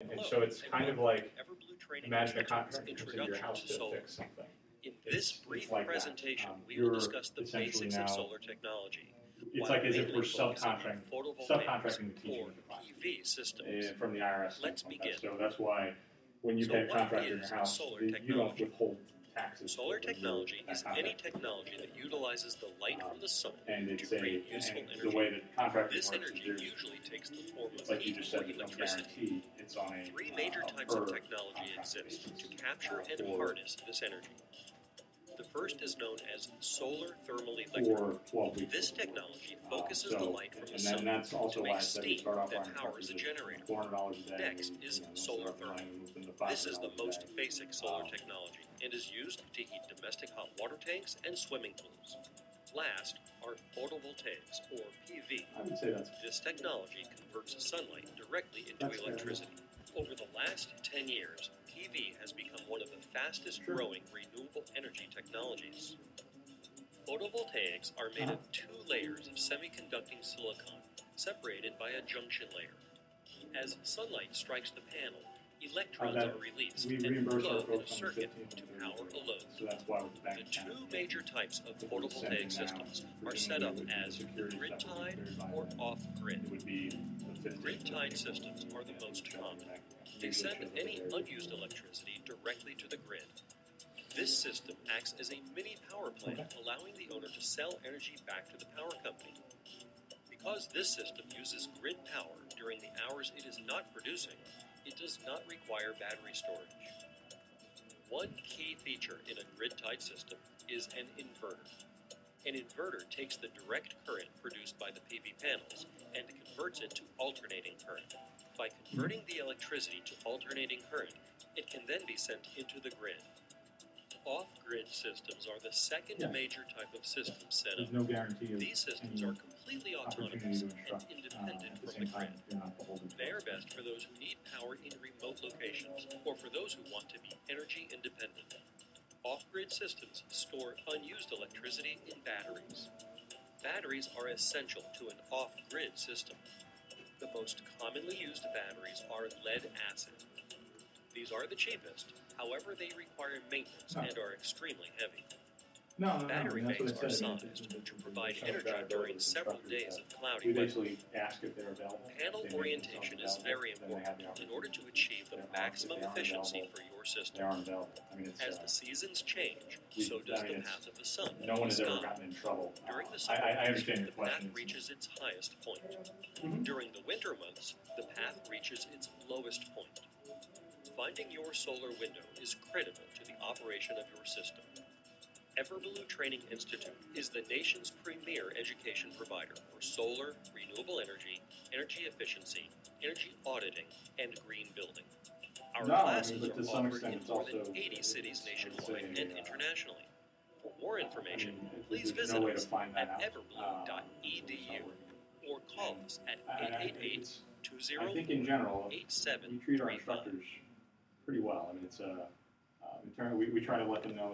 And so it's kind of like, imagine a contractor comes into your house to fix something. In this brief like presentation, Um, we will discuss the essentially basics now- of solar technology. It's like as if we're subcontracting, subcontracting the teaching. PV systems. uh, from the IRS. Let's begin. So that's why, when you So pay a contractor in your house, solar you don't withhold. Solar technology is any technology that utilizes the light from the sun. To a, create useful the energy. way that contracting This energy usually takes the form of like heat or said, electricity. it's on. Three major uh, types of technology exist to capture and harness this energy. The first is known as solar thermal electric. For twelve weeks. This worth of work. technology focuses the light from the sun then that's also to make steam that powers a generator. Four hundred dollars a day. Next is solar thermal. This is the most basic solar Um, technology and is used to heat domestic hot water tanks and swimming pools. Last are photovoltaics or PV. I would say that's, This technology converts sunlight directly into That's fair. electricity. Over the last 10 years, PV has become one of the fastest Sure. growing renewable energy technologies. Photovoltaics are made of two layers of semiconducting silicon separated by a junction layer. As sunlight strikes the panel, electrons are released and flow in a folks on the circuit to power a load. So that's why with the two major types of photovoltaic systems are set up presumably with the as grid stuff would be tied or off grid. It would be the fifteen. Grid tied systems are the most common. They send any unused electricity directly to the grid. This system acts as a mini power plant, allowing the owner to sell energy back to the power company. Because this system uses grid power during the hours it is not producing, it does not require battery storage. One key feature in a grid tied system is an inverter. An inverter takes the direct current produced by the PV panels and converts it to alternating current. By converting the electricity to alternating current, it can then be sent into the grid. Off-grid systems are the second Yeah. major type of system setup. No These systems are completely autonomous and uh, independent from the grid. time, you're not beholden to They are best for those who need power in remote locations or for those who want to be energy independent. Off-grid systems store unused electricity in batteries. Batteries are essential to an off-grid system. The most commonly used batteries are lead acid. These are the cheapest, however they require maintenance Oh. and are extremely heavy. No, no, no, Battery I mean, banks are. I sized to provide energy during several days of cloudy We weather. basically ask if they're available. Panel orientation is very available, then they have the important in order to achieve the maximum if they aren't efficiency for your system. I mean, As uh, the seasons change, so I does mean, the path of the sun. no one has ever gotten in trouble. During the Uh, summer I, I, I understand the question. path reaches its highest point. Mhm. During the winter months, the path reaches its lowest point. Finding your solar window is critical to the operation of your system. Everblue Training Institute is the nation's premier education provider for solar, renewable energy, energy efficiency, energy auditing, and green building. Our No, I mean, classes are offered in more than 80 cities nationwide and uh, internationally. For more I information, mean, please visit no us find at everblue.edu Uh, or call us at I- I- I- 888 it's- I think in general, we 8735. Pretty well. I mean, it's, uh, uh, turn, we, we try to let them know